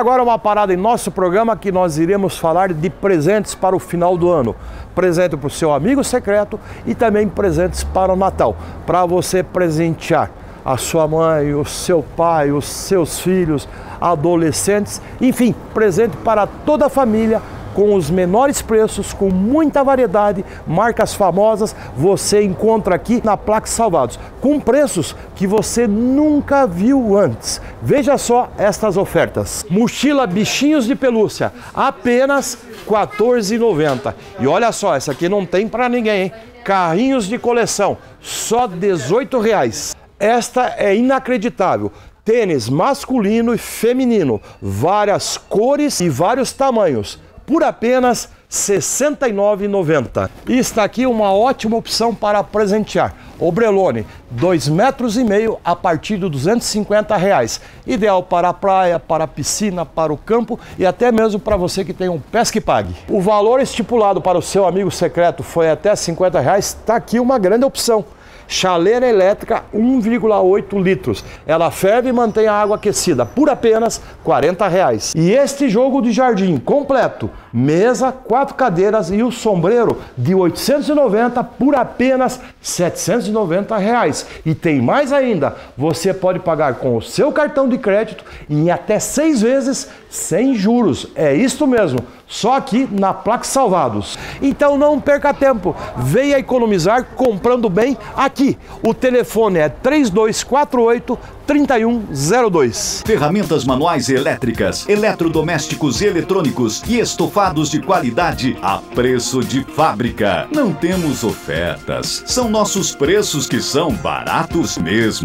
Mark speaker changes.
Speaker 1: Agora uma parada em nosso programa que nós iremos falar de presentes para o final do ano. Presente para o seu amigo secreto e também presentes para o Natal, para você presentear a sua mãe, o seu pai, os seus filhos, adolescentes, enfim, presente para toda a família com os menores preços, com muita variedade, marcas famosas, você encontra aqui na Placa Salvados, com preços que você nunca viu antes. Veja só estas ofertas. Mochila Bichinhos de Pelúcia, apenas R$ 14,90. E olha só, essa aqui não tem para ninguém, hein? Carrinhos de coleção, só R$ 18,00. Esta é inacreditável. Tênis masculino e feminino, várias cores e vários tamanhos por apenas R$ 69,90. E está aqui uma ótima opção para presentear. Obrelone, 2,5 metros e meio a partir de 250 reais. Ideal para a praia, para a piscina, para o campo e até mesmo para você que tem um pesque pague. O valor estipulado para o seu amigo secreto foi até 50 reais. Está aqui uma grande opção. Chaleira elétrica 1,8 litros. Ela ferve e mantém a água aquecida por apenas 40 reais. E este jogo de jardim completo, mesa, quatro cadeiras e o sombreiro de 890 por apenas 790 reais. E tem mais ainda, você pode pagar com o seu cartão de crédito em até seis vezes sem juros. É isto mesmo só aqui na Plaque Salvados. Então não perca tempo, venha economizar comprando bem aqui. O telefone é 3248 3102.
Speaker 2: Ferramentas manuais e elétricas, eletrodomésticos e eletrônicos e estofados de qualidade a preço de fábrica. Não temos ofertas, são nossos preços que são baratos mesmo.